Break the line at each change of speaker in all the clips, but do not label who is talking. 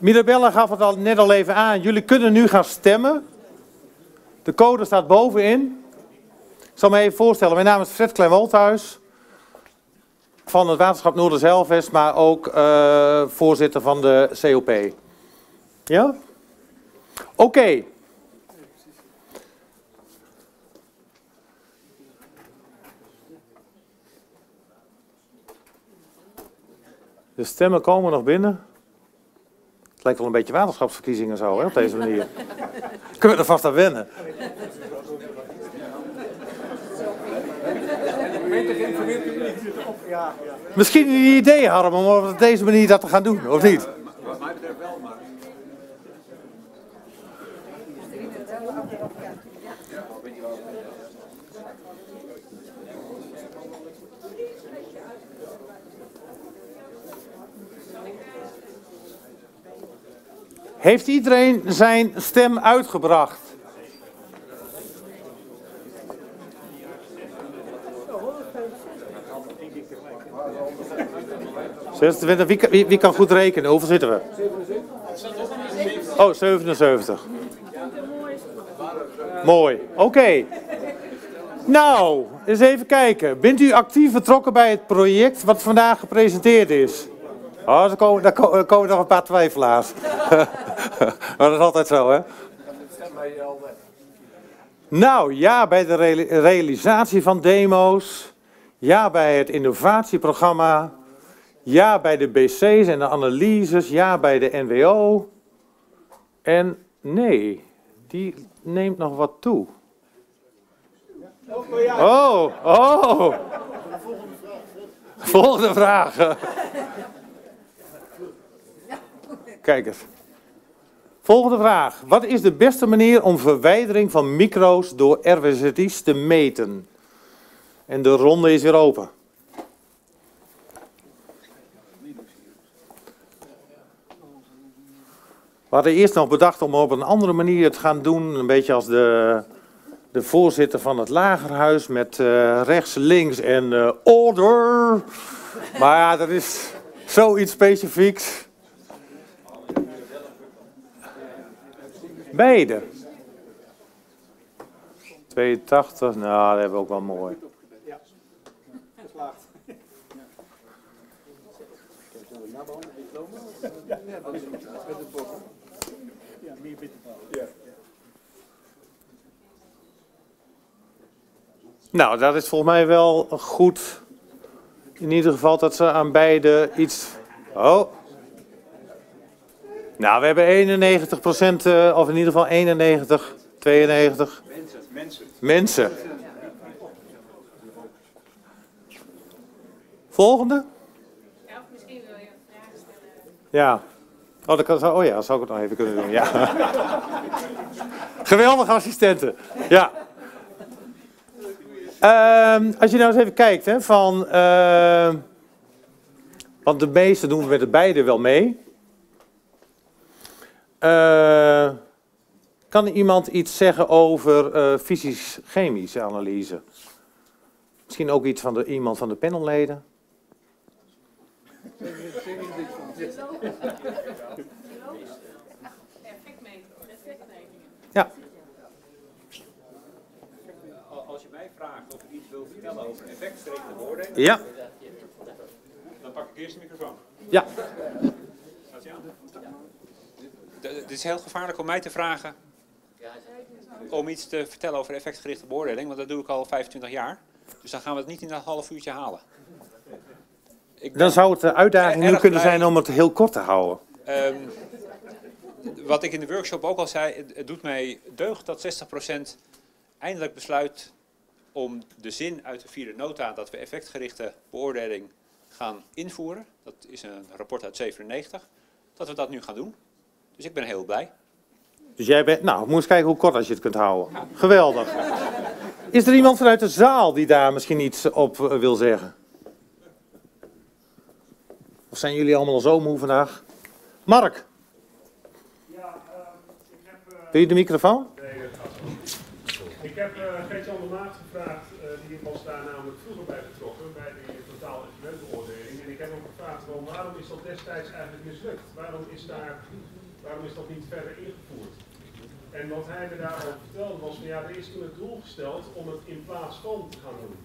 Mirabella gaf het al, net al even aan. Jullie kunnen nu gaan stemmen. De code staat bovenin. Ik zal me even voorstellen. Mijn naam is Fred Klein-Wolthuis. Van het waterschap Noorderzeilvest, maar ook eh, voorzitter van de COP. Ja? Oké. De stemmen komen nog binnen. Het lijkt wel een beetje waterschapsverkiezingen zo, hè, op deze manier. Kunnen we er vast aan wennen. Misschien een idee, Harm, om op deze manier dat te gaan doen, of niet? Heeft iedereen zijn stem uitgebracht? Wie, wie, wie kan goed rekenen? Hoeveel zitten we? Oh, 77. Mooi. Oké. Nou, eens even kijken. Bent u actief betrokken bij het project wat vandaag gepresenteerd is? Oh, er komen, daar ko- er komen nog een paar twijfelaars. maar dat is altijd zo, hè? Nou, ja bij de reali- realisatie van demo's. Ja bij het innovatieprogramma. Ja bij de BC's en de analyses. Ja bij de NWO. En nee, die neemt nog wat toe. Oh, oh. Volgende vraag. Kijk eens. Volgende vraag. Wat is de beste manier om verwijdering van micro's door RWZI's te meten? En de ronde is weer open. We hadden eerst nog bedacht om op een andere manier te gaan doen. Een beetje als de, de voorzitter van het lagerhuis met eh, rechts, links en eh, order. Maar ja, dat is zoiets specifieks. Beide. 82, nou, dat hebben we ook wel mooi. Nou, dat is volgens mij wel goed. In ieder geval dat ze aan beide iets. Oh. Nou, we hebben 91 procent, of in ieder geval 91, 92
Mensen, mensen.
mensen. Volgende?
Ja, of misschien wil je vraag stellen.
Ja. Oh, kan, oh ja, dat zou ik het nog even kunnen doen. Ja. Geweldige assistenten. Ja. Ehm, als je nou eens even kijkt, hè, van. ehm, want de meeste doen met het beide wel mee. Eh, kan iemand iets zeggen over eh, fysisch-chemische analyse? Misschien ook iets van de, iemand van de panelleden? Ja.
Als je mij vraagt of ik iets wil vertellen over effectgerichte beoordeling,
Ja.
dan pak ik eerst de microfoon.
Ja.
Gaat ie aan? Het is heel gevaarlijk om mij te vragen om iets te vertellen over effectgerichte beoordeling, want dat doe ik al 25 jaar. Dus dan gaan we het niet in een half uurtje halen. Ik
Dan zou het de uitdaging nu kunnen
blij.
zijn om het heel kort te houden.
Ehm, wat ik in de workshop ook al zei, het, het doet mij deugd dat 60% eindelijk besluit om de zin uit de vierde nota dat we effectgerichte beoordeling gaan invoeren. Dat is een rapport uit 97. Dat we dat nu gaan doen. Dus ik ben heel blij.
Dus jij bent, nou, moet eens kijken hoe kort als je het kunt houden. Geweldig. Is er iemand vanuit de zaal die daar misschien iets op eh, wil zeggen? Of zijn jullie allemaal al zo moe vandaag? Mark,
Ja, ehm, ik heb, eh,
wil je de microfoon?
nee, dat gaat wel. Ik heb uh, Gert-Jan de Maat gevraagd, eh, die was daar namelijk vroeger bij betrokken, bij de totaal beoordeling. En ik heb ook gevraagd, waarom is dat destijds eigenlijk mislukt? Waarom is, daar, waarom is dat niet verder ingevoerd? En wat hij me daarover vertelde was ja, er is toen het doel gesteld om het in plaats van te gaan doen.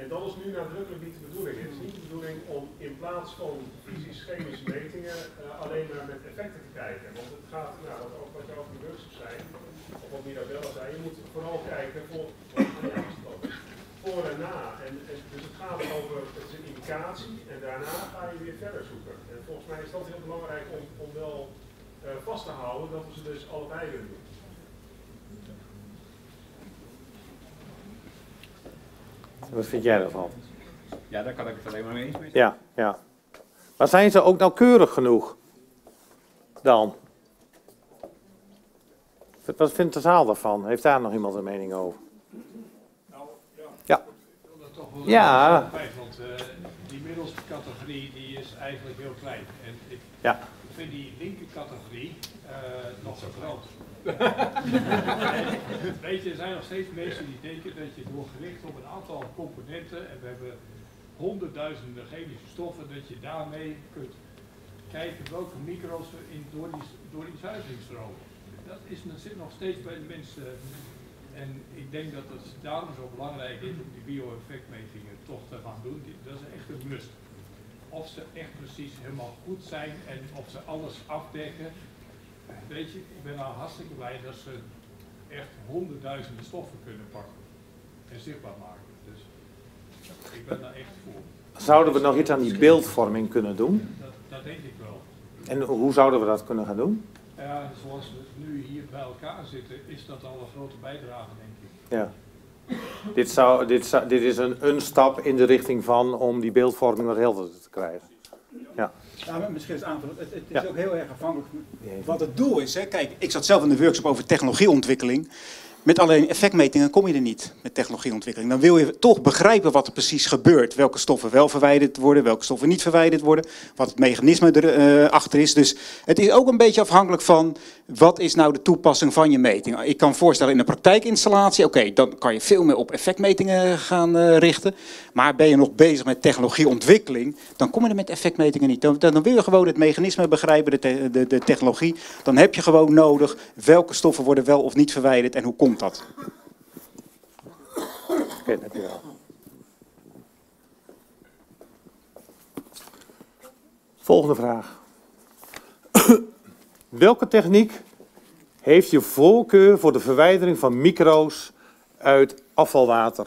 En dat is nu nadrukkelijk niet de bedoeling. Het is niet de bedoeling om in plaats van fysisch-chemische metingen uh, alleen maar met effecten te kijken. Want het gaat, nou, wat, ook wat je over de of wat Mirabella zei, je moet vooral kijken voor, voor en na. En, dus het gaat over het een indicatie en daarna ga je weer verder zoeken. En volgens mij is dat heel belangrijk om, om wel vast te houden dat we ze dus allebei willen doen.
Wat vind jij ervan?
Ja, daar kan ik het alleen maar mee eens met
Ja, ja. Maar zijn ze ook nauwkeurig genoeg? Dan? Wat vindt de zaal daarvan? Heeft daar nog iemand een mening over?
Nou, ja.
Ja.
Ik wil dat toch wel
Ja.
kwijt, want uh, die middelste categorie die is eigenlijk heel klein. En ik
Ja.
Vind die linker categorie uh, nog zo groot. Weet je, er zijn nog steeds mensen die denken dat je door gericht op een aantal componenten, en we hebben honderdduizenden chemische stoffen, dat je daarmee kunt kijken welke micro's er in, door, die, door die zuivering stromen. Dat is, zit nog steeds bij de mensen. En ik denk dat het daarom zo belangrijk is om die bio-effectmetingen toch te gaan doen. Dat is echt een must. Of ze echt precies helemaal goed zijn en of ze alles afdekken, Weet je, ik ben nou hartstikke blij dat ze echt honderdduizenden stoffen kunnen pakken en zichtbaar maken. Dus ik ben daar echt voor.
Zouden we nog iets aan die beeldvorming kunnen doen?
Dat, dat denk ik wel.
En hoe zouden we dat kunnen gaan doen?
Ja, zoals we nu hier bij elkaar zitten, is dat al een grote bijdrage, denk ik.
Ja. Dit, zou, dit, zou, dit is een, een stap in de richting van om die beeldvorming wat helderder te krijgen. Ja.
Ja, misschien is aanvullen. Het, het is
Ja.
ook heel erg afhankelijk wat het doel is. Hè. Kijk, ik zat zelf in de workshop over technologieontwikkeling. Met alleen effectmetingen kom je er niet met technologieontwikkeling. Dan wil je toch begrijpen wat er precies gebeurt. Welke stoffen wel verwijderd worden, welke stoffen niet verwijderd worden. Wat het mechanisme erachter is. Dus het is ook een beetje afhankelijk van wat is nou de toepassing van je meting. Ik kan voorstellen in een praktijkinstallatie, oké, dan kan je veel meer op effectmetingen gaan eh, richten. Maar ben je nog bezig met technologieontwikkeling, dan kom je er met effectmetingen niet. Dan, dan wil je gewoon het mechanisme begrijpen, de, de, de technologie. Dan heb je gewoon nodig welke stoffen worden wel of niet verwijderd en hoe komt dat.
Oké. Volgende vraag. Welke techniek heeft je voorkeur voor de verwijdering van micro's uit afvalwater?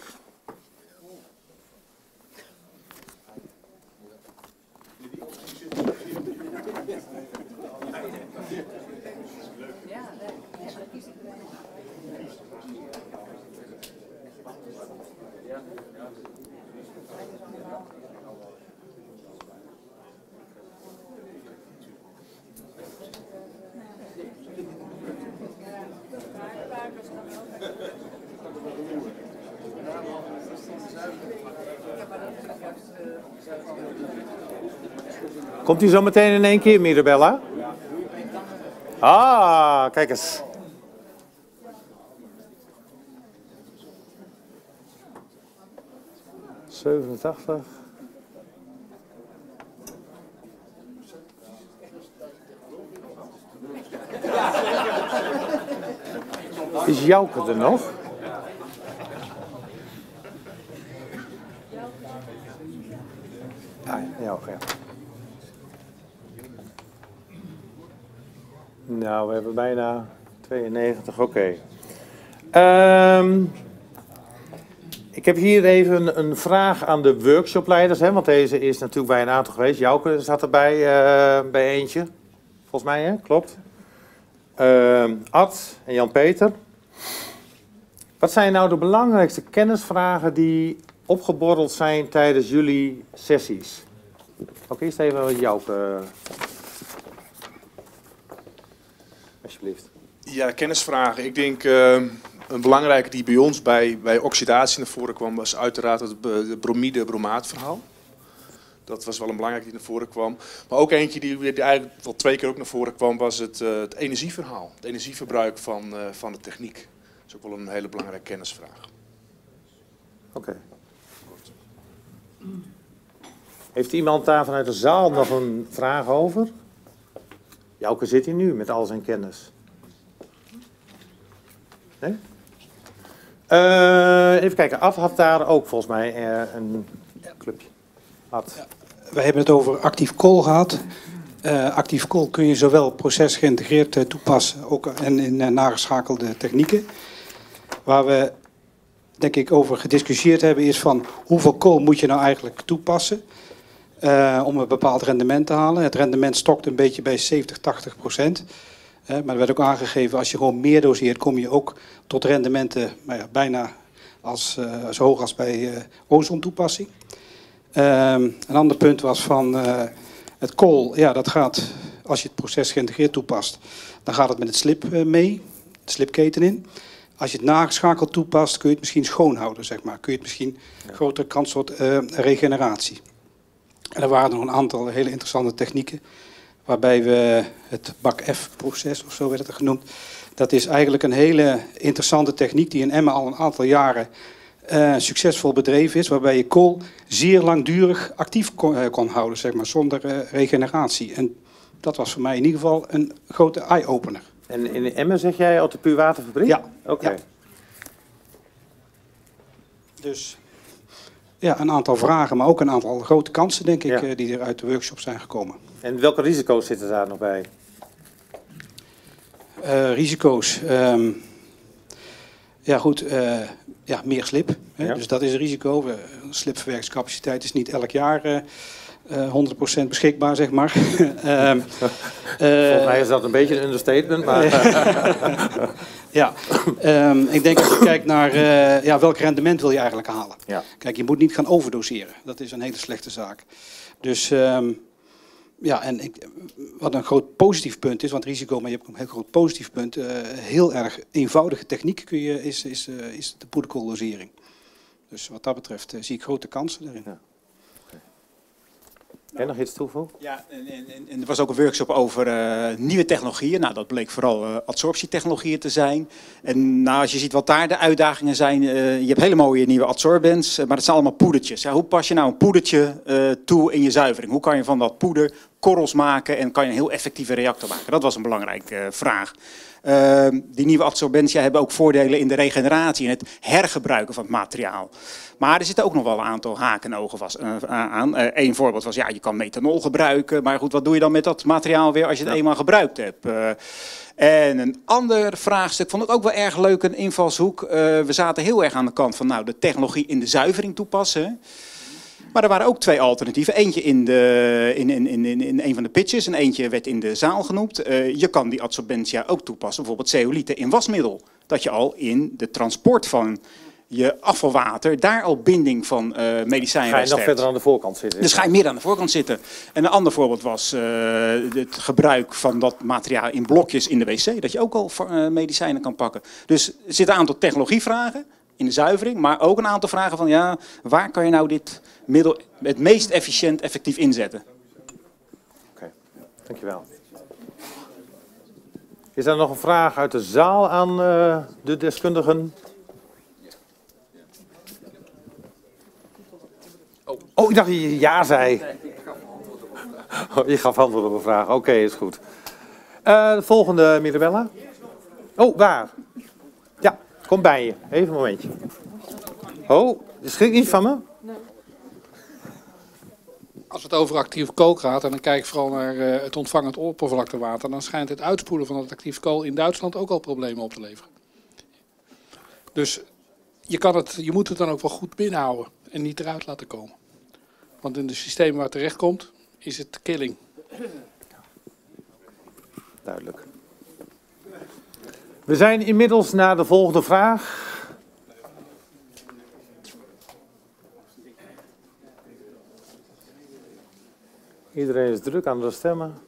Komt hij zo meteen in één keer, Mirabella? Ah, kijk eens. Zevenentachtig. Is Jouke er nog? Ah, ja, Jouke. Nou, we hebben bijna 92, oké. Ehm, ik heb hier even een vraag aan de workshopleiders, hè, want deze is natuurlijk bij een aantal geweest. Jouke zat erbij eh, bij eentje, volgens mij, hè? klopt. Ehm Ad en Jan-Peter. Wat zijn nou de belangrijkste kennisvragen die opgeborreld zijn tijdens jullie sessies? Oké, eerst even Jouke. Alsjeblieft.
Ja, kennisvragen. Ik denk eh, een belangrijke die bij ons bij, bij oxidatie naar voren kwam, was uiteraard het be- bromide-bromaat verhaal. Dat was wel een belangrijke die naar voren kwam. Maar ook eentje die, die eigenlijk wel twee keer ook naar voren kwam, was het, eh, het energieverhaal. Het energieverbruik van, eh, van de techniek. Dat is ook wel een hele belangrijke kennisvraag.
Oké. Heeft iemand daar vanuit de zaal nog een vraag over? Jouke zit hier nu met al zijn kennis. Nee? Eh, even kijken, Ad had daar ook volgens mij eh, een clubje. Ad.
We hebben het over actief kool gehad. Eh, actief kool kun je zowel proces geïntegreerd toepassen ook en in nageschakelde technieken. Waar we denk ik over gediscussieerd hebben is van hoeveel kool moet je nou eigenlijk toepassen eh, om een bepaald rendement te halen. Het rendement stokt een beetje bij 70, 80 procent. Eh, maar er werd ook aangegeven als je gewoon meer doseert kom je ook tot rendementen nou ja, bijna als, eh, zo hoog als bij ozontoepassing. Ehm, een ander punt was van het kool. Ja, dat gaat, als je het proces geïntegreerd toepast, dan gaat het met het slip mee, de slipketen in. Als je het nageschakeld toepast, kun je het misschien schoonhouden, zeg maar. Kun je het misschien grotere kans tot regeneratie. En er waren nog een aantal hele interessante technieken, waarbij we het BAC-F-proces, of zo werd het genoemd, dat is eigenlijk een hele interessante techniek die in Emmen al een aantal jaren eh, succesvol bedreven is, waarbij je kool zeer langdurig actief kon, eh, kon houden, zeg maar, zonder eh, regeneratie. En dat was voor mij in ieder geval een grote eye-opener.
En in Emmen zeg jij uit de puurwaterfabriek?
Ja.
Oké.
Ja. Dus ja, een aantal vragen, maar ook een aantal grote kansen, denk ik,
Ja.
eh, die er uit de workshop zijn gekomen.
En welke risico's zitten daar nog bij?
Eh, risico's. ehm, ja, goed. eh, ja, meer slip. Hè?
Ja.
Dus dat is een risico. We- Slipverwerkingscapaciteit is niet elk jaar eh, eh, 100% beschikbaar, zeg maar. Ehm,
Volgens mij
eh,
is dat een beetje een understatement, maar
ja, Ehm, ik denk als je kijkt naar eh, ja, welk rendement wil je eigenlijk halen.
Ja.
Kijk, je moet niet gaan overdoseren. Dat is een hele slechte zaak. Dus ehm, ja, en ik, wat een groot positief punt is, want risico, maar je hebt ook een heel groot positief punt. eh, heel erg eenvoudige techniek kun je, is, is, eh, is de poederkooldosering. Dus wat dat betreft eh, zie ik grote kansen daarin.
En nog iets toevoegen?
Ja, en, en, en- er was ook een workshop over eh, nieuwe technologieën. Nou, dat bleek vooral eh, adsorptietechnologieën te zijn. En nou, als je ziet wat daar de uitdagingen zijn, eh, je hebt hele mooie nieuwe adsorbents, maar het zijn allemaal poedertjes. Ja, hoe pas je nou een poedertje toe in je zuivering? Hoe kan je van dat poeder korrels maken en kan je een heel effectieve reactor maken? Dat was een belangrijke eh, vraag. Ehm, die nieuwe adsorbentia hebben ook voordelen in de regeneratie en het hergebruiken van het materiaal. Maar er zitten ook nog wel een aantal haken en ogen was, eh, aan. Eén voorbeeld was, ja, je kan methanol gebruiken. Maar goed, wat doe je dan met dat materiaal weer als je het eenmaal gebruikt hebt? Eh, en een ander vraagstuk vond ik ook wel erg leuk, een invalshoek. Eh, we zaten heel erg aan de kant van nou, de technologie in de zuivering toepassen. Maar er waren ook twee alternatieven. Eentje in, de, in, in, in, in- een van de pitches en eentje werd in de zaal genoemd. Eh, je kan die adsorbentia ook toepassen, bijvoorbeeld zeolieten in wasmiddel. Dat je al in de transport van je afvalwater daar al binding van eh
Ga je nog verder aan de voorkant zitten?
Dus ga je meer aan de voorkant zitten. En een ander voorbeeld was eh, het gebruik van dat materiaal in blokjes in de wc. Dat je ook al medicijnen kan pakken. Dus er zitten een aantal technologievragen in de zuivering. Maar ook een aantal vragen van ja, waar kan je nou dit middel het meest efficiënt effectief inzetten?
Oké, dankjewel. Is er nog een vraag uit de zaal aan eh, de deskundigen? Oh, ik dacht dat je ja zei. Oh, je gaf antwoord op een vraag. Oké, is goed. Eh, de volgende, Mirabella. Oh, waar? Kom bij je. Even een momentje. Oh, je schrikt niet van me?
Als het over actief kool gaat, en dan kijk ik vooral naar eh, het ontvangend oppervlaktewater, dan schijnt het uitspoelen van het actief kool in Duitsland ook al problemen op te leveren. Dus je, kan het, je moet het dan ook wel goed binnenhouden en niet eruit laten komen. Want in de systemen waar het terecht komt, is het killing.
Duidelijk. We zijn inmiddels naar de volgende vraag. Iedereen is druk aan de stemmen.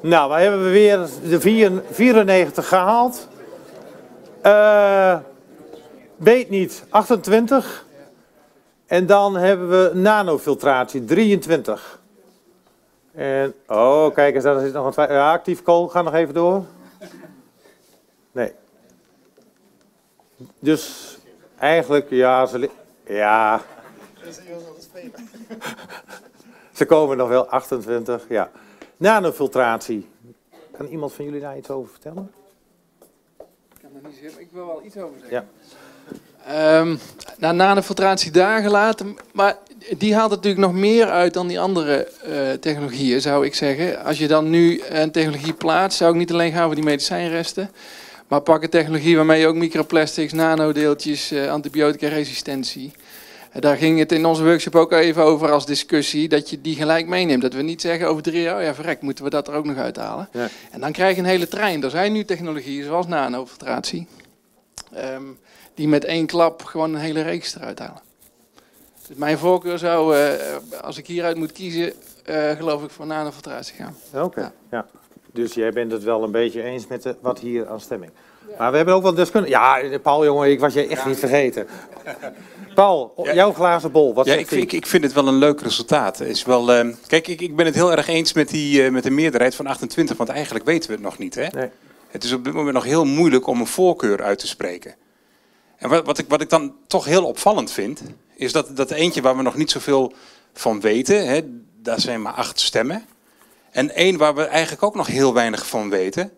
Nou, wij hebben weer de 94 gehaald. Eh, weet niet, 28. En dan hebben we nanofiltratie, 23. En, oh, kijk eens, daar zit nog een twijfel. Ja, actief kool, ga nog even door. Nee. Dus eigenlijk, ja, ze, ja. Ze komen nog wel, 28, ja. Nanofiltratie. Kan iemand van jullie daar iets over vertellen?
Ik wil wel iets over zeggen.
Ja.
Ehm, nou, nanofiltratie daar gelaten, maar die haalt natuurlijk nog meer uit dan die andere eh, technologieën, zou ik zeggen. Als je dan nu een technologie plaatst, zou ik niet alleen gaan voor die medicijnresten, maar pak een technologie waarmee je ook microplastics, nanodeeltjes, eh antibiotica-resistentie. Eh, Daar ging het in onze workshop ook even over als discussie, dat je die gelijk meeneemt. Dat we niet zeggen over drie jaar, oh ja verrek, moeten we dat er ook nog uithalen.
Ja.
En dan krijg je een hele trein. Er zijn nu technologieën zoals nanofiltratie, ehm, die met één klap gewoon een hele reeks eruit halen. Dus mijn voorkeur zou, eh, als ik hieruit moet kiezen, eh, geloof ik voor nanofiltratie gaan.
Oké, ja. Dus jij bent het wel een beetje eens met de, wat hier aan stemming. Maar we hebben ook wel deskundigen. Ja, Paul, jongen, ik was je echt niet vergeten. Paul, jouw glazen bol. Wat
ja,
zegt
ik, ik, ik vind het wel een leuk resultaat. Het Is wel, ehm, kijk, ik, ik ben het heel erg eens met, die, eh, met de meerderheid van 28, want eigenlijk weten we het nog niet. Hè?
Nee.
Het is op dit moment nog heel moeilijk om een voorkeur uit te spreken. En wat, ik, wat ik dan toch heel opvallend vind, is dat, dat eentje waar we nog niet zoveel van weten, hè, daar zijn maar acht stemmen. En één waar we eigenlijk ook nog heel weinig van weten,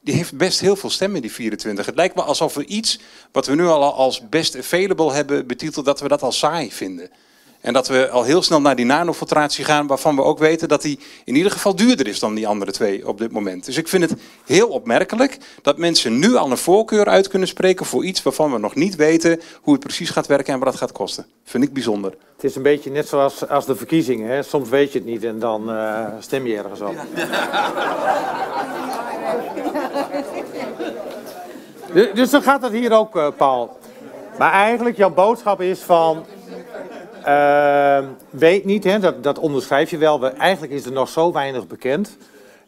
die heeft best heel veel stemmen, die 24. Het lijkt me alsof we iets wat we nu al als best available hebben betiteld, dat we dat al saai vinden. En dat we al heel snel naar die nanofiltratie gaan, waarvan we ook weten dat die in ieder geval duurder is dan die andere twee op dit moment. Dus ik vind het heel opmerkelijk dat mensen nu al een voorkeur uit kunnen spreken voor iets waarvan we nog niet weten hoe het precies gaat werken en wat het gaat kosten. Vind ik bijzonder.
Het is een beetje net zoals als de verkiezingen. Hè? Soms weet je het niet en dan eh, stem je ergens op. Du- Dus dan gaat het hier ook, eh, Paul. Maar eigenlijk, jouw boodschap is van... eh, weet niet, hè? Dat, dat onderschrijf je wel. We- Eigenlijk is er nog zo weinig bekend.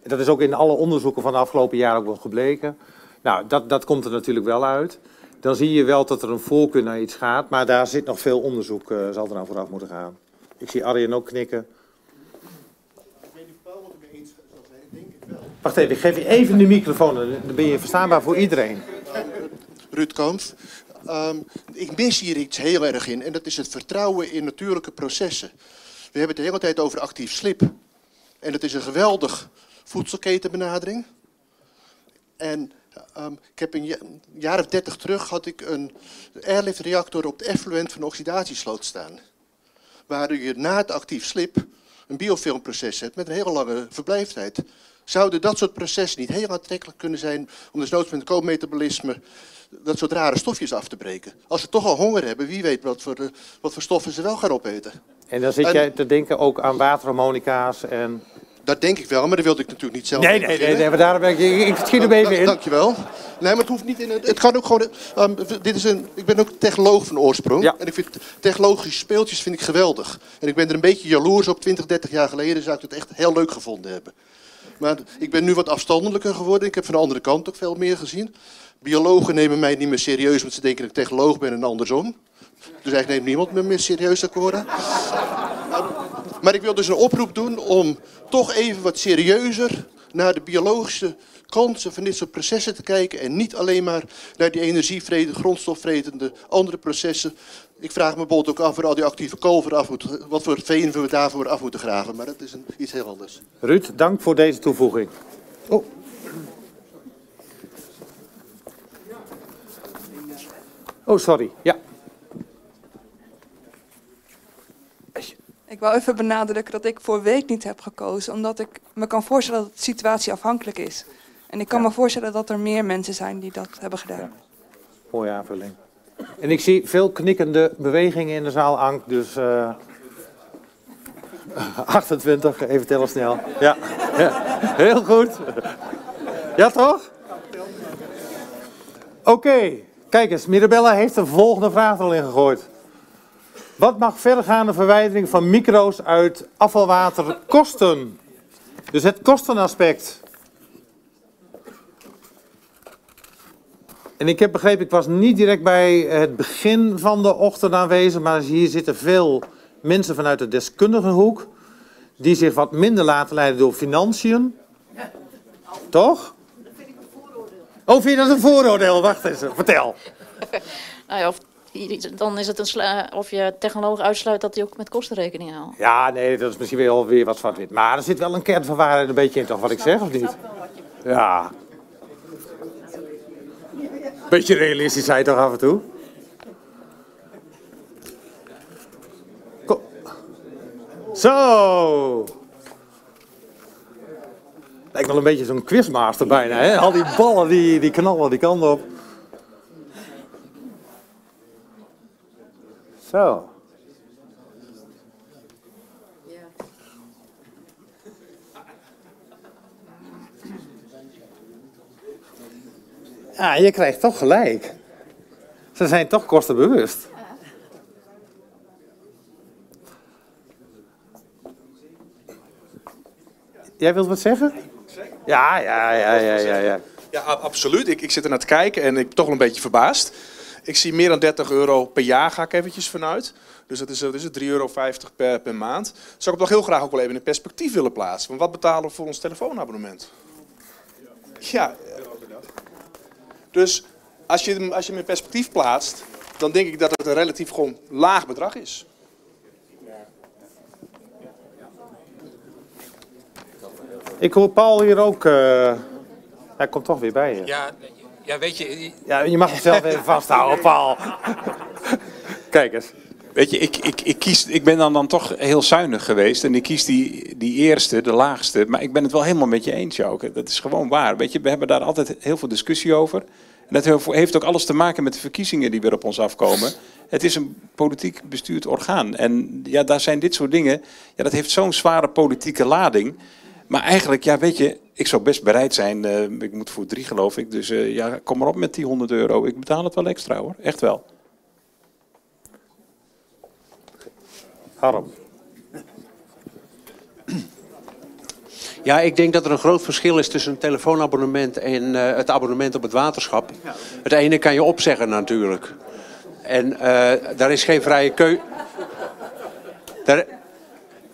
Dat is ook in alle onderzoeken van de afgelopen jaren ook wel gebleken. Nou, dat, dat komt er natuurlijk wel uit. Dan zie je wel dat er een voorkeur naar iets gaat. Maar daar zit nog veel onderzoek, eh, zal er nou vooraf moeten gaan. Ik zie Arjen ook knikken. Wacht even, ik geef je even de microfoon. Dan ben je verstaanbaar voor iedereen.
Ruud Kamp. Ehm, ik mis hier iets heel erg in en dat is het vertrouwen in natuurlijke processen. We hebben het de hele tijd over actief slip. En dat is een geweldig voedselketenbenadering. En ehm, ik heb een ja- een jaar of dertig terug had ik een airlift reactor op de effluent van oxidatiesloot staan. Waar je na het actief slip een biofilmproces hebt met een hele lange verblijftijd. Zouden dat soort processen niet heel aantrekkelijk kunnen zijn om desnoods met co-metabolisme dat soort rare stofjes af te breken? Als ze toch al honger hebben, wie weet wat voor, eh, wat voor stoffen ze wel gaan opeten.
En dan zit
En-
jij te denken ook aan waterharmonica's en...
Dat denk ik wel, maar dat wilde ik natuurlijk niet zelf
Nee, nee, nee, nee, maar daarom ben ik, ik, schiet hem even in.
Dankjewel. Nee, maar het hoeft niet in het. Het kan ook gewoon. ehm, dit is een, ik ben ook technoloog van oorsprong. En ik vind technologische speeltjes vind ik geweldig. En ik ben er een beetje jaloers op. 20, 30 jaar geleden zou ik het echt heel leuk gevonden hebben. Maar ik ben nu wat afstandelijker geworden. Ik heb van de andere kant ook veel meer gezien. Biologen nemen mij niet meer serieus, want ze denken dat ik technoloog ben en andersom. Dus eigenlijk neemt niemand me meer serieus, dat ik hoor. Maar ik wil dus een oproep doen om toch even wat serieuzer naar de biologische kansen van dit soort processen te kijken. En niet alleen maar naar die energievretende, grondstofvretende andere processen. Ik vraag me bijvoorbeeld ook af waar al die actieve kool voor af moet, wat voor veen we daarvoor af moeten graven. Maar dat is een, iets heel anders.
Ruud, dank voor deze toevoeging. Oh. Oh, sorry. Ja.
Ik wil even benadrukken dat ik voor week niet heb gekozen, omdat ik me kan voorstellen dat het situatieafhankelijk is. En ik kan me voorstellen dat er meer mensen zijn die dat hebben gedaan.
Mooie aanvulling. En ik zie veel knikkende bewegingen in de zaal, Ank. Dus eh 28, even tellen snel. Ja. ja, heel goed. Ja, toch? Oké, kijk eens. Mirabella heeft de volgende vraag er al in gegooid. Wat mag vergaande verwijdering van micro's uit afvalwater kosten? Dus het kostenaspect. En ik heb begrepen, ik was niet direct bij het begin van de ochtend aanwezig, maar hier zitten veel mensen vanuit de deskundige hoek, die zich wat minder laten leiden door financiën. Toch? Oh, vind je dat een vooroordeel? Wacht eens, vertel.
Nou ja, dan is het een sla- of je technoloog uitsluit dat hij ook met kosten rekening houdt.
Ja, nee, dat is misschien wel weer wat zwart-wit. Maar er zit wel een kern van waarheid een beetje in, toch, wat ik zeg, of niet? Ja. Beetje realistisch zijn toch af en toe? Ko- Zo! Lijkt wel een beetje zo'n quizmaster bijna, hè? Al die ballen die, die knallen die kant op. Zo. Ja, je krijgt toch gelijk. Ze zijn toch kostenbewust. Jij wilt wat zeggen? Ja, ja, ja, ja, ja. ja.
Ja, absoluut. Ik, ik zit er naar te kijken en ik ben toch wel een beetje verbaasd. Ik zie meer dan 30 euro per jaar, ga ik eventjes vanuit. Dus dat is, wat is het, 3,50 euro per, per maand. Zou ik het toch heel graag ook wel even in perspectief willen plaatsen. Want wat betalen we voor ons telefoonabonnement? Ja. Dus als je, hem- als je hem in perspectief plaatst, dan denk ik dat het een relatief gewoon laag bedrag is.
Ik hoor Paul hier ook. eh, Hij komt toch weer bij je.
Ja, ja weet je...
Ja, je mag jezelf even vasthouden, Paul. Kijk eens.
Weet je, ik, ik, ik, kies, ik ben dan, dan toch heel zuinig geweest. En ik kies die, die eerste, de laagste. Maar ik ben het wel helemaal met je eens, Jouke. Dat is gewoon waar. Weet je, we hebben daar altijd heel veel discussie over. En dat heeft- heeft ook alles te maken met de verkiezingen die weer op ons afkomen. Het is een politiek bestuurd orgaan. En ja, daar zijn dit soort dingen... Ja, dat heeft zo'n zware politieke lading. Maar eigenlijk, ja, weet je... Ik zou best bereid zijn... eh, ik moet voor drie, geloof ik. Dus eh, ja, kom maar op met die 100 euro. Ik betaal het wel extra, hoor. Echt wel.
Harm.
Ja, ik denk dat er een groot verschil is tussen een telefoonabonnement en eh, het abonnement op het waterschap. Het ene kan je opzeggen natuurlijk. En eh, daar is geen vrije keuze.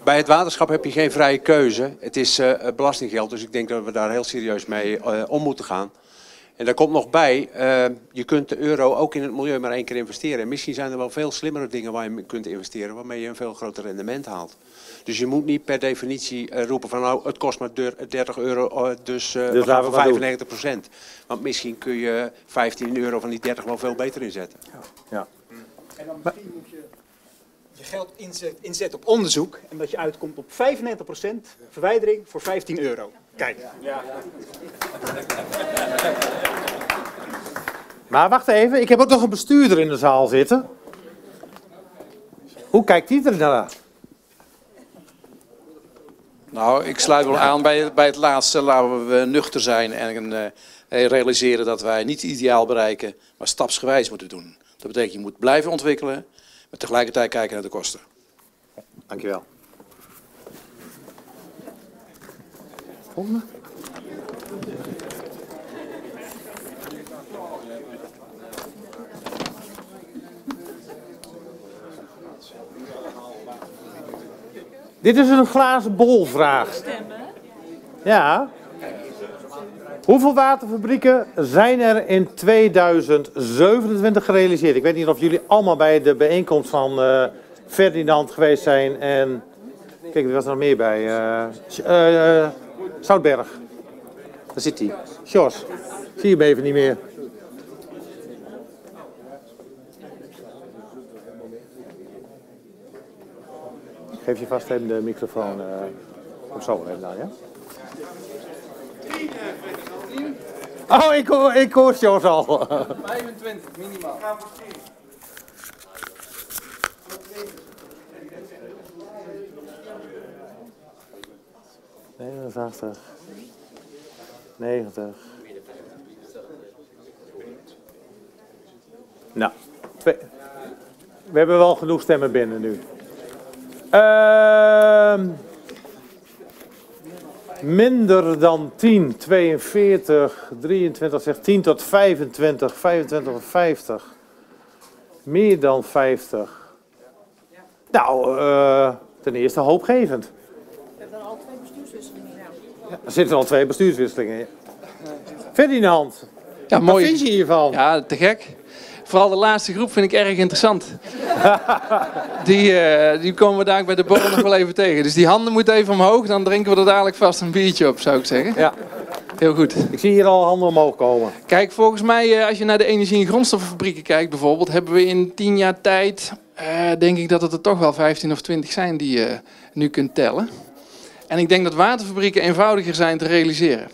Bij het waterschap heb je geen vrije keuze. Het is eh, belastinggeld, dus ik denk dat we daar heel serieus mee eh, om moeten gaan. En daar komt nog bij, eh, je kunt de euro ook in het milieu maar één keer investeren. En misschien zijn er wel veel slimmere dingen waar je mee kunt investeren, waarmee je een veel groter rendement haalt. Dus je moet niet per definitie eh, roepen van nou, het kost maar dur- 30 euro, eh, dus, eh
Dus
we. 95 procent. Want misschien kun je 15 euro van die 30 wel veel beter inzetten.
Ja.
En dan misschien moet je je geld inzet, inzetten op onderzoek en dat je uitkomt op 95% verwijdering voor 15 euro. Kijk.
Maar wacht even, ik heb ook nog een bestuurder in de zaal zitten. Hoe kijkt die er naar?
Nou, ik sluit wel aan bij, bij het laatste. Laten we nuchter zijn en eh, realiseren dat wij niet ideaal bereiken, maar stapsgewijs moeten doen. Dat betekent je moet blijven ontwikkelen, maar tegelijkertijd kijken naar de kosten.
Dankjewel. Volgende. Dit is een glazen bol vraag. Ja. Hoeveel waterfabrieken zijn er in 2027 gerealiseerd? Ik weet niet of jullie allemaal bij de bijeenkomst van eh, Ferdinand geweest zijn en... Kijk, er was er nog meer bij. eh, Zoutberg. Daar zit hij. Sjors. Zie je hem even niet meer. Geef je vast even de microfoon. of zo even dan, ja? Oh, ik hoor, ik hoor Jos al.
25 minimaal.
Gaan voor Negenentachtig. 90. Nou, twee. we hebben wel genoeg stemmen binnen nu. Ehm minder dan 10, 42, 23 zegt 10 tot 25, 25 tot 50. Meer dan 50. Nou, eh, ten eerste hoopgevend.
We hebben al twee bestuurswisselingen. Ja.
Er zitten al twee bestuurswisselingen in. Ferdinand,
Ja,
wat vind je hiervan?
Ja, te gek. Vooral de laatste groep vind ik erg interessant. die, eh, die komen we daar bij de borrel nog wel even tegen. Dus die handen moeten even omhoog, dan drinken we er dadelijk vast een biertje op, zou ik zeggen.
Ja.
Heel goed.
Ik zie hier al handen omhoog komen.
Kijk, volgens mij, eh, als je naar de energie- en grondstoffenfabrieken kijkt bijvoorbeeld, hebben we in tien jaar tijd, eh, denk ik dat het er toch wel 15 of 20 zijn die je nu kunt tellen. En ik denk dat waterfabrieken eenvoudiger zijn te realiseren.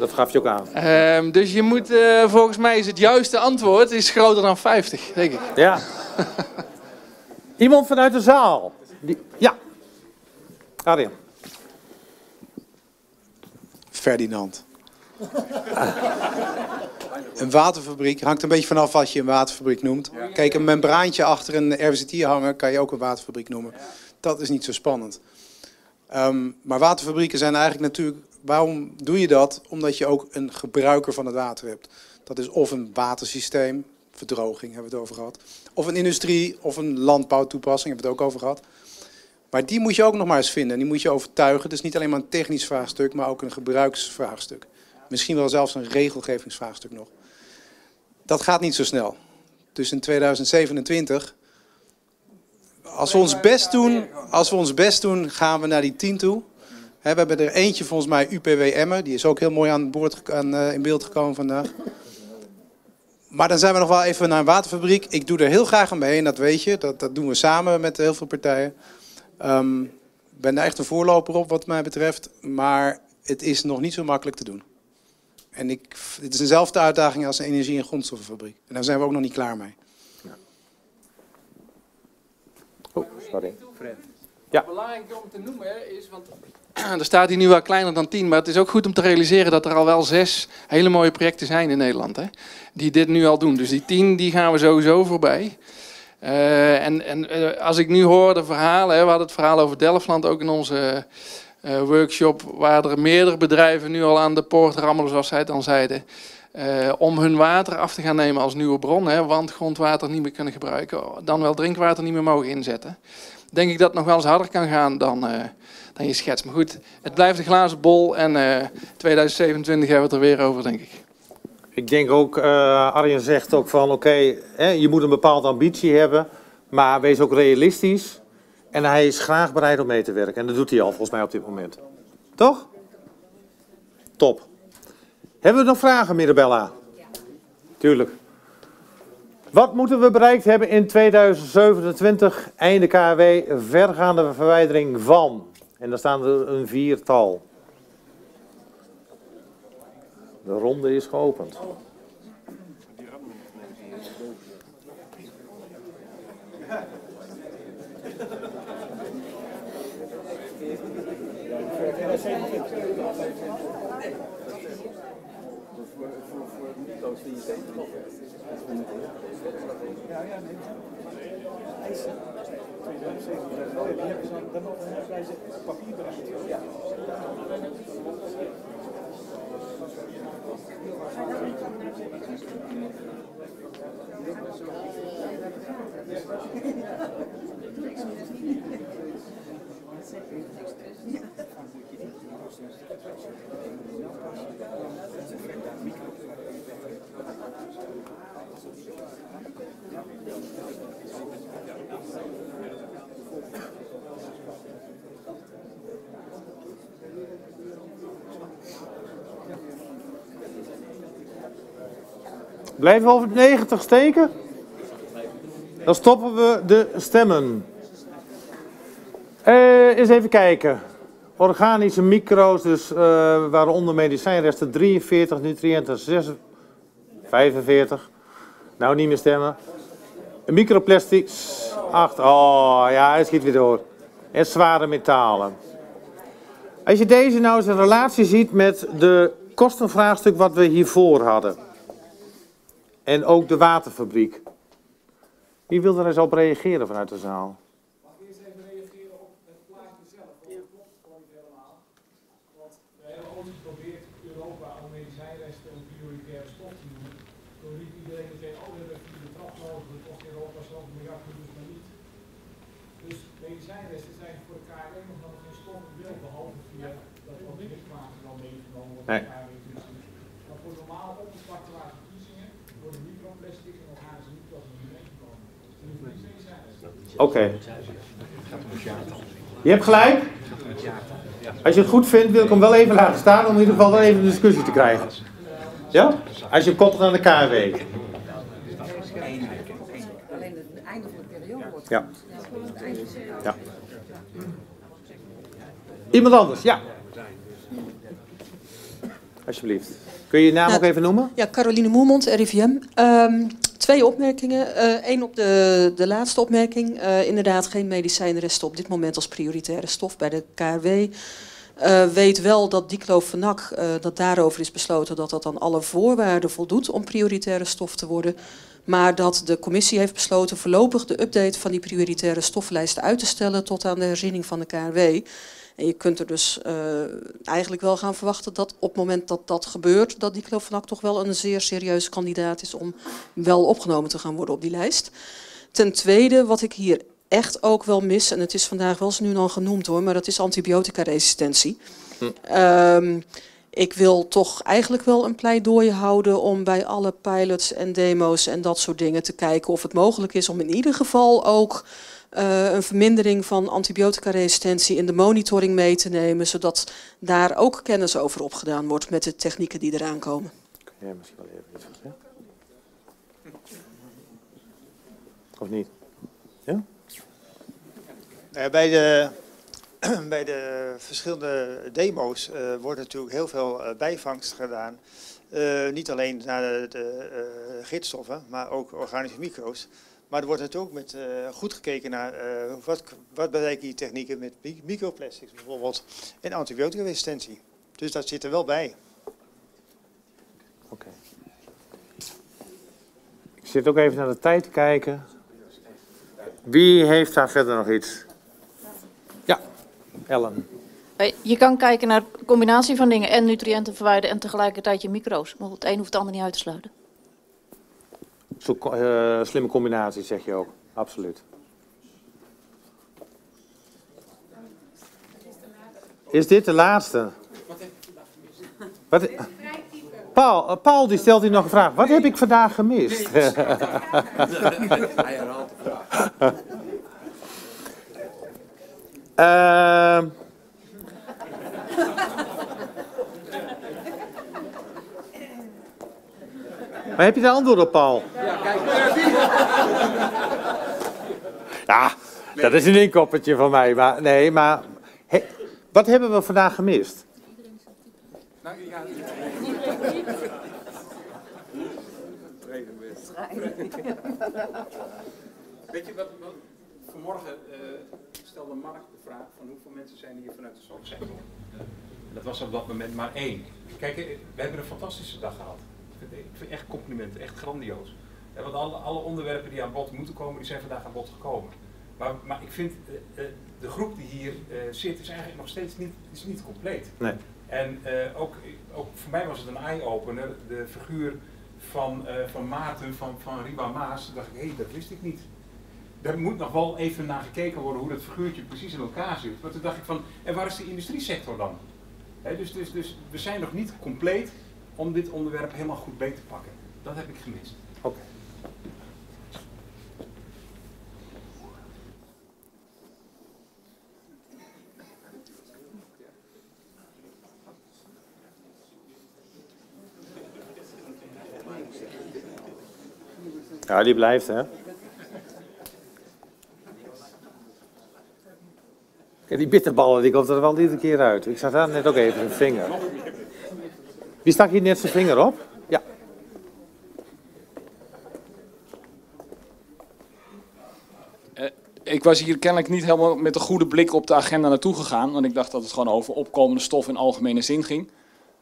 Dat gaf je ook aan.
Ehm, dus je moet, eh, volgens mij is het juiste antwoord is groter dan 50, denk ik.
Ja. Iemand vanuit de zaal? Die, ja. Arjen.
Ferdinand. Een waterfabriek hangt een beetje vanaf wat je een waterfabriek noemt. Kijk, een membraantje achter een RWZT hangen kan je ook een waterfabriek noemen. Dat is niet zo spannend. Ehm, maar waterfabrieken zijn eigenlijk natuurlijk. Waarom doe je dat? Omdat je ook een gebruiker van het water hebt. Dat is of een watersysteem, verdroging hebben we het over gehad. Of een industrie of een landbouwtoepassing hebben we het ook over gehad. Maar die moet je ook nog maar eens vinden. En die moet je overtuigen. Dus niet alleen maar een technisch vraagstuk, maar ook een gebruiksvraagstuk. Misschien wel zelfs een regelgevingsvraagstuk nog. Dat gaat niet zo snel. Dus in 2027, als we ons best doen, als we ons best doen gaan we naar die 10 toe. Hè, we hebben er eentje volgens mij, UPW Emmen. Die is ook heel mooi aan boord, aan, eh, in beeld gekomen vandaag. Maar dan zijn we nog wel even naar een waterfabriek. Ik doe er heel graag aan mee en dat weet je. Dat, dat doen we samen met heel veel partijen. Ehm, Ik ben daar echt een voorloper op wat mij betreft. Maar het is nog niet zo makkelijk te doen. En ik, het is dezelfde uitdaging als een energie- en grondstoffenfabriek. En daar zijn we ook nog niet klaar mee.
Oh, sorry.
Ja. Belangrijk om te noemen is, want er staat hier nu wel kleiner dan 10, maar het is ook goed om te realiseren dat er al wel zes hele mooie projecten zijn in Nederland. Hè, die dit nu al doen. Dus die 10 die gaan we sowieso voorbij. Eh, en en eh, als ik nu hoor de verhalen, hè, we hadden het verhaal over Delftland ook in onze eh, workshop, waar er meerdere bedrijven nu al aan de poort rammelen, zoals zij het dan zeiden. om hun water af te gaan nemen als nieuwe bron, hè, want grondwater niet meer kunnen gebruiken, dan wel drinkwater niet meer mogen inzetten. Denk ik dat het nog wel eens harder kan gaan dan, eh, je schetst. Maar goed, het blijft een glazen bol en eh 2027 hebben we het er weer over, denk ik.
Ik denk ook, eh Arjen zegt ook van oké, hè, je moet een bepaalde ambitie hebben, maar wees ook realistisch. En hij is graag bereid om mee te werken. En dat doet hij al volgens mij op dit moment. Toch? Top. Hebben we nog vragen, Mirabella? Tuurlijk. Wat moeten we bereikt hebben in 2027? Einde KW, vergaande verwijdering van. En daar staan er een viertal. De ronde is geopend dan hebben papier. Ja. Blijven we over de 90 steken? Dan stoppen we de stemmen. Eh eens even kijken. Organische micro's, dus eh, waaronder medicijnresten 43, nutriënten 6, 45. Nou, niet meer stemmen. Microplastics 8. Oh ja, hij schiet weer door. En zware metalen. Als je deze nou eens in relatie ziet met de kostenvraagstuk wat we hiervoor hadden. En ook de waterfabriek. Wie wil er eens op reageren vanuit de zaal?
Mag ik eerst even reageren op het plaatje zelf? Want dat klopt gewoon niet helemaal. Want we hebben ook niet geprobeerd Europa om medicijnresten een prioritaire stof te noemen. Toen riep iedereen meteen, oh, we hebben via de trap nodig, dat kost Europa zoveel miljard, dat doet maar niet. Dus medicijnresten zijn voor de KRM nog wel geen stof wil, behalve via dat wat drinkwater dan meegenomen wordt.
Nee.
Maar voor normale oppervlakte verkiezingen worden microplastic en organisch niet als een meegenomen. Er hoeft niks medicijnresten.
Oké. Je hebt gelijk. Als je het goed vindt, wil ik hem wel even laten staan om in ieder geval wel even een discussie te krijgen. Ja? Als je hem koppelt aan de KNW.
Alleen het einde van de periode wordt
Ja. Ja. Iemand anders, ja. Alsjeblieft. Kun je je naam
Ja,
ook even noemen?
Ja, Caroline Moermond, RIVM. Ehm, twee opmerkingen. Eén op de, de laatste opmerking. Eh, inderdaad, geen medicijnresten op dit moment als prioritaire stof bij de KRW. Eh, weet wel dat diclofenac, eh dat daarover is besloten dat dat aan alle voorwaarden voldoet om prioritaire stof te worden. Maar dat de commissie heeft besloten voorlopig de update van die prioritaire stoffenlijst uit te stellen tot aan de herziening van de KRW. En je kunt er dus eh, eigenlijk wel gaan verwachten dat op het moment dat dat gebeurt, dat diclofenac toch wel een zeer serieuze kandidaat is om wel opgenomen te gaan worden op die lijst. Ten tweede, wat ik hier echt ook wel mis, en het is vandaag wel eens nu al genoemd hoor, maar dat is antibioticaresistentie. Ehm, ik wil toch eigenlijk wel een pleidooi houden om bij alle pilots en demo's en dat soort dingen te kijken of het mogelijk is om in ieder geval ook eh, een vermindering van antibioticaresistentie in de monitoring mee te nemen, zodat daar ook kennis over opgedaan wordt met de technieken die eraan komen.
Kun jij misschien wel even iets zeggen? Of niet? Ja?
Eh, bij, de, bij de verschillende demo's eh, wordt natuurlijk heel veel eh, bijvangst gedaan. Eh, niet alleen naar de, de eh, gifstoffen, maar ook organische micro's. Maar er wordt natuurlijk ook met, eh, goed gekeken naar eh, wat, wat bereiken die technieken met mi- microplastics bijvoorbeeld en antibioticaresistentie. Dus dat zit er wel bij.
Ik zit ook even naar de tijd te kijken. Wie heeft daar verder nog iets? Ja, Ellen.
Eh, Je kan kijken naar combinatie van dingen en nutriënten verwijderen en tegelijkertijd je micro's. Maar het een hoeft het ander niet uit te sluiten.
Co- eh, slimme combinatie zeg je ook. Absoluut. Is dit de laatste? Wat, Paul, eh, Paul die stelt hier nog een vraag. Wat heb ik vandaag gemist?
Hij herhaalt de vraag.
Ehm. maar heb je daar antwoord op, Paul? Ja, dat is een inkoppertje van mij. Maar, nee, maar he- wat hebben we vandaag gemist?
Weet je wat, wat vanmorgen eh, stelde Mark de vraag van hoeveel mensen zijn hier vanuit de zorgsector? En dat was op dat moment maar één. Kijk, eh, we hebben een fantastische dag gehad. Ik vind, ik vind echt complimenten, echt grandioos. En want alle, alle onderwerpen die aan bod moeten komen, die zijn vandaag aan bod gekomen. Maar, maar ik vind eh, eh, de groep die hier eh, zit, is eigenlijk nog steeds niet, is niet compleet.
Nee.
En ook, ook voor mij was het een eye-opener, de figuur van, van Maarten van, van Riba Maas. Dacht ik, hé, hey, dat wist ik niet. Daar moet nog wel even naar gekeken worden hoe dat figuurtje precies in elkaar zit. Maar toen dacht ik van, en waar is de industriesector dan? Dus, dus, dus we zijn nog niet compleet om dit onderwerp helemaal goed beet te pakken. Dat heb ik gemist.
Oké. Ja, die blijft, hè? Die bitterballen, die komt er wel iedere keer uit. Ik zag daar net ook even een vinger. Wie stak hier net zijn vinger op? Ja.
ik was hier kennelijk niet helemaal met een goede blik op de agenda naartoe gegaan. Want ik dacht dat het gewoon over opkomende stof in algemene zin ging.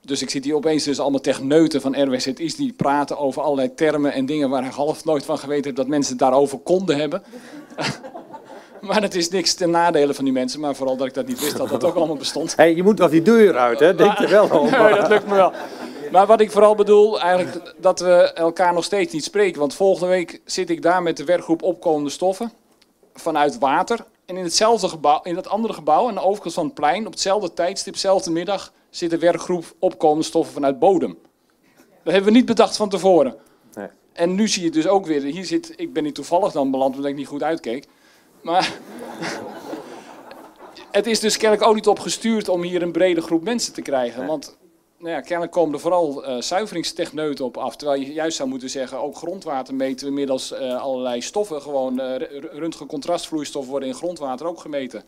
Dus ik zit hier opeens dus allemaal techneuten van RWZI's die praten over allerlei termen en dingen waar ik half nooit van geweten heb dat mensen het daarover konden hebben. maar het is niks ten nadele van die mensen, maar vooral dat ik dat niet wist dat dat ook allemaal bestond.
Hey, je moet nog die deur uit, hè? Denk er wel over.
nee, dat lukt me wel. Maar wat ik vooral bedoel, eigenlijk dat we elkaar nog steeds niet spreken. Want volgende week zit ik daar met de werkgroep opkomende stoffen vanuit water. En in hetzelfde gebouw, in dat andere gebouw, aan de overkant van het plein, op hetzelfde tijdstip, dezelfde middag, zit de werkgroep opkomende stoffen vanuit bodem. Dat hebben we niet bedacht van tevoren.
Nee.
En nu zie je dus ook weer, hier zit, ik ben niet toevallig dan beland omdat ik niet goed uitkeek. Maar het is dus kennelijk ook niet op gestuurd om hier een brede groep mensen te krijgen. Want nou ja, kennelijk komen er vooral eh zuiveringstechneuten op af. Terwijl je juist zou moeten zeggen, ook grondwater meten we middels eh, allerlei stoffen. Gewoon uh, worden in grondwater ook gemeten.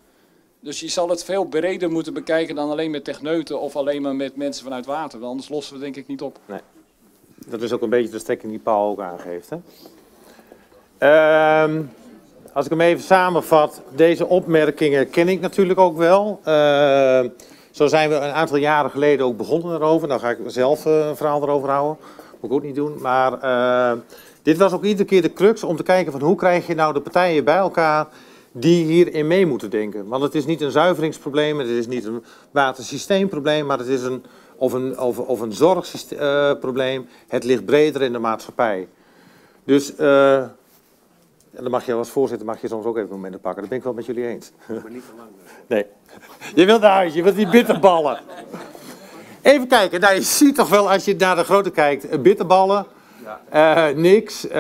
Dus je zal het veel breder moeten bekijken dan alleen met techneuten of alleen maar met mensen vanuit water. Want anders lossen we het denk ik niet op.
Nee. Dat is ook een beetje de stekking die Paul ook aangeeft. Hè? Ehm, als ik hem even samenvat, deze opmerkingen ken ik natuurlijk ook wel. Ehm, zo zijn we een aantal jaren geleden ook begonnen erover. Nou ga ik zelf uh, een verhaal erover houden. Moet ik ook niet doen. Maar uh, dit was ook iedere keer de crux om te kijken van hoe krijg je nou de partijen bij elkaar die hierin mee moeten denken. Want het is niet een zuiveringsprobleem, het is niet een watersysteemprobleem, maar het is een, of een, of, of een zorgprobleem. Uh, het ligt breder in de maatschappij. Dus, en dan mag je als voorzitter mag je soms ook even momenten pakken. Dat ben ik wel met jullie eens.
Maar niet te lang.
Nee. Je wilt naar huis, je wilt die bitterballen. Even kijken, nou, je ziet toch wel als je naar de grote kijkt, bitterballen, uh, niks. Uh,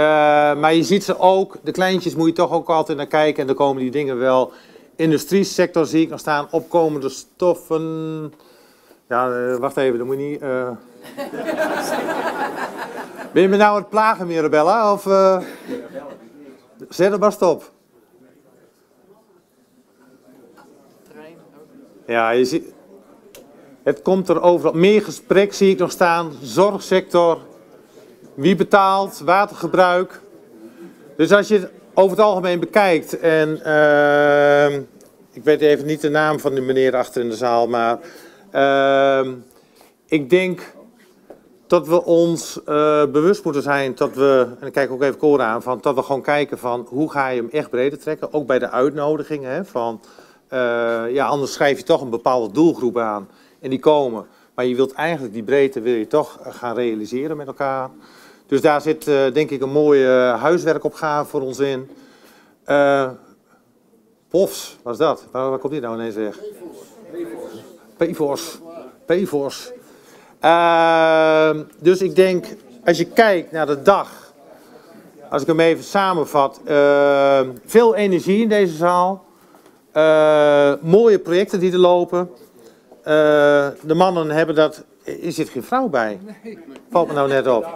maar je ziet ze ook, de kleintjes moet je toch ook altijd naar kijken en dan komen die dingen wel. Industrie sector zie ik nog staan, opkomende stoffen. Ja, uh, wacht even, dan moet je niet... ben je me nou aan het plagen, Mirabella? Of, Zet het maar stop. Ja, je ziet, het komt er overal. Meer gesprek zie ik nog staan. Zorgsector. Wie betaalt? Watergebruik. Dus als je het over het algemeen bekijkt. En uh, ik weet even niet de naam van die meneer achter in de zaal. Maar uh, ik denk dat we ons uh, bewust moeten zijn dat we, en ik kijk ook even Cora aan, van, dat we gewoon kijken van hoe ga je hem echt breder trekken. Ook bij de uitnodigingen. Van, ja, anders schrijf je toch een bepaalde doelgroep aan en die komen. Maar je wilt eigenlijk die breedte wil je toch gaan realiseren met elkaar. Dus daar zit uh, denk ik een mooie huiswerkopgave voor ons in. POFs, wat is dat? Waar, komt die nou ineens weg? PFOS. PFOS. Uh, dus ik denk, als je kijkt naar de dag, als ik hem even samenvat, veel energie in deze zaal, uh, mooie projecten die er lopen. de mannen hebben dat, er zit geen vrouw bij, valt me nou net op.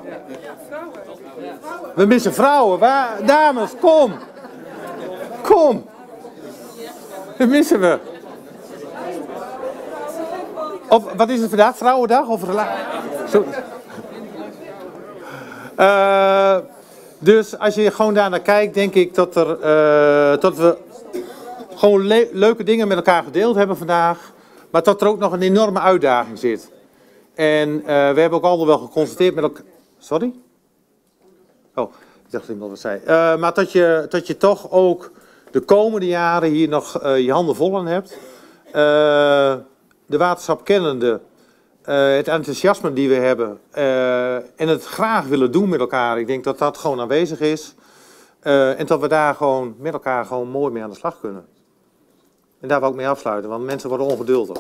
We missen vrouwen, waar? dames, kom, kom, dat missen we. Of wat is het vandaag? Vrouwendag of relatie? Uh, dus als je gewoon daar naar kijkt, denk ik dat, er, uh, dat we gewoon le leuke dingen met elkaar gedeeld hebben vandaag. Maar dat er ook nog een enorme uitdaging zit. En uh, we hebben ook altijd wel geconstateerd met elkaar. Sorry? Oh, ik dacht dat iemand wat zei. maar dat je, dat je toch ook de komende jaren hier nog je handen vol aan hebt de waterschap kennende, het enthousiasme die we hebben en het graag willen doen met elkaar, ik denk dat dat gewoon aanwezig is. En dat we daar gewoon met elkaar gewoon mooi mee aan de slag kunnen. En daar wil ik mee afsluiten, want mensen worden ongeduldig.